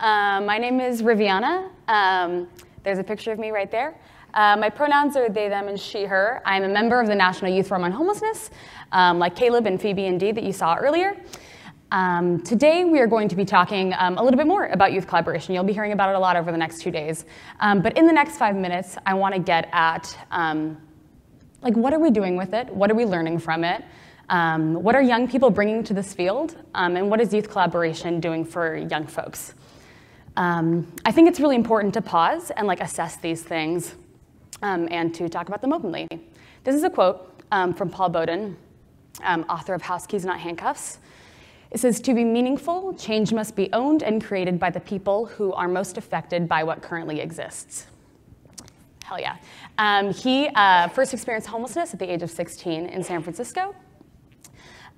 Um, my name is Rivianna. Um, there's a picture of me right there. Uh, my pronouns are they, them, and she, her. I'm a member of the National Youth Forum on Homelessness, um, like Caleb and Phoebe and Dee that you saw earlier. Um, today, we are going to be talking um, a little bit more about youth collaboration. You'll be hearing about it a lot over the next two days. Um, but in the next five minutes, I want to get at um, like what are we doing with it? What are we learning from it? Um, what are young people bringing to this field? Um, and what is youth collaboration doing for young folks? I think it's really important to pause and like assess these things and to talk about them openly. This is a quote from Paul Boden, author of House Keys Not Handcuffs. It says, to be meaningful, change must be owned and created by the people who are most affected by what currently exists. Hell yeah. Um, he uh, first experienced homelessness at the age of 16 in San Francisco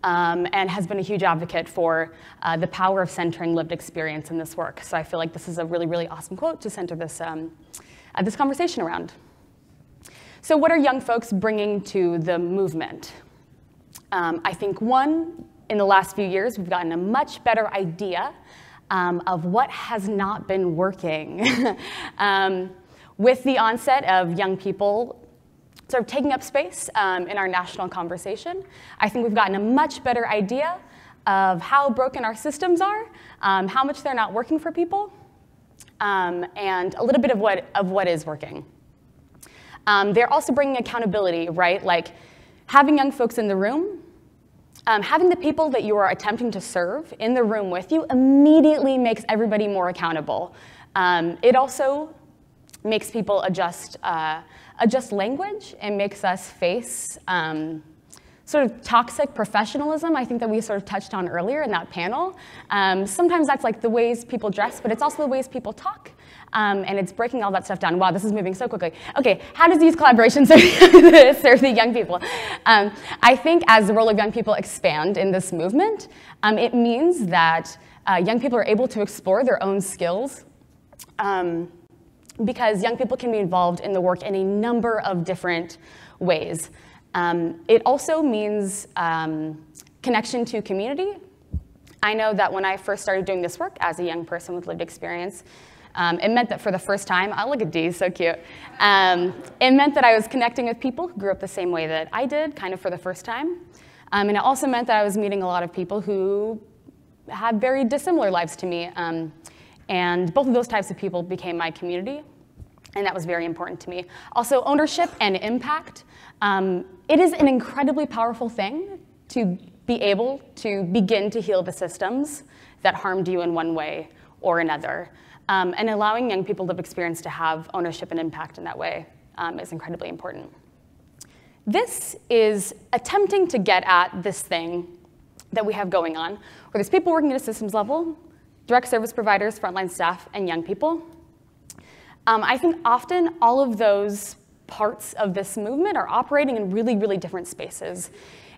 um, and has been a huge advocate for uh, the power of centering lived experience in this work. So I feel like this is a really, really awesome quote to center this, um, uh, this conversation around. So what are young folks bringing to the movement? Um, I think one, in the last few years, we've gotten a much better idea um, of what has not been working. um, with the onset of young people sort of taking up space um, in our national conversation, I think we've gotten a much better idea of how broken our systems are, um, how much they're not working for people, um, and a little bit of what, of what is working. Um, they're also bringing accountability, right? Like having young folks in the room um, having the people that you are attempting to serve in the room with you immediately makes everybody more accountable. Um, it also makes people adjust, uh, adjust language and makes us face um, sort of toxic professionalism, I think that we sort of touched on earlier in that panel. Um, sometimes that's like the ways people dress, but it's also the ways people talk. Um, and it's breaking all that stuff down. Wow, this is moving so quickly. Okay, how does youth collaboration serve, serve the young people? Um, I think as the role of young people expand in this movement, um, it means that uh, young people are able to explore their own skills um, because young people can be involved in the work in a number of different ways. Um, it also means um, connection to community. I know that when I first started doing this work as a young person with lived experience, um, it meant that for the first time, oh, look at Dee, so cute. Um, it meant that I was connecting with people who grew up the same way that I did, kind of for the first time. Um, and it also meant that I was meeting a lot of people who had very dissimilar lives to me. And both of those types of people became my community, and that was very important to me. Also, ownership and impact. Um, it is an incredibly powerful thing to be able to begin to heal the systems that harmed you in one way or another. Um, and allowing young people of experience to have ownership and impact in that way um, is incredibly important. This is attempting to get at this thing that we have going on, where there's people working at a systems level, direct service providers, frontline staff, and young people. Um, I think often all of those parts of this movement are operating in really, really different spaces.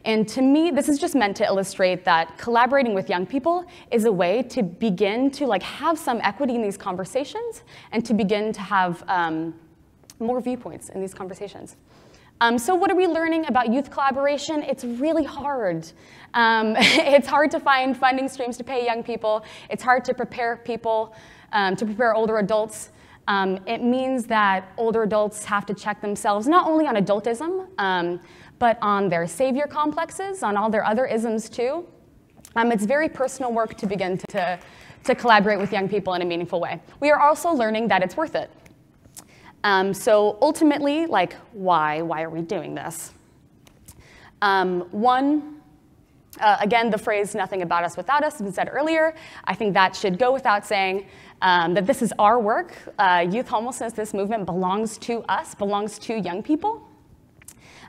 And to me, this is just meant to illustrate that collaborating with young people is a way to begin to like have some equity in these conversations and to begin to have um, more viewpoints in these conversations. Um, so what are we learning about youth collaboration? It's really hard. Um, it's hard to find funding streams to pay young people. It's hard to prepare people, um, to prepare older adults. Um, it means that older adults have to check themselves not only on adultism, um, but on their savior complexes, on all their other isms too. Um, it's very personal work to begin to, to collaborate with young people in a meaningful way. We are also learning that it's worth it. Um, so ultimately, like, why? Why are we doing this? Um, one, uh, again, the phrase nothing about us without us has been said earlier. I think that should go without saying um, that this is our work. Uh, youth homelessness, this movement belongs to us, belongs to young people.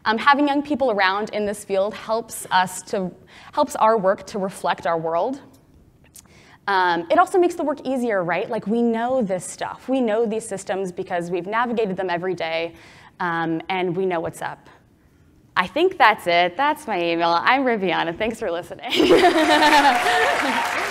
Um, having young people around in this field helps us to, helps our work to reflect our world. Um, it also makes the work easier, right? Like we know this stuff. We know these systems because we've navigated them every day um, and we know what's up. I think that's it. That's my email. I'm Rivianna. Thanks for listening.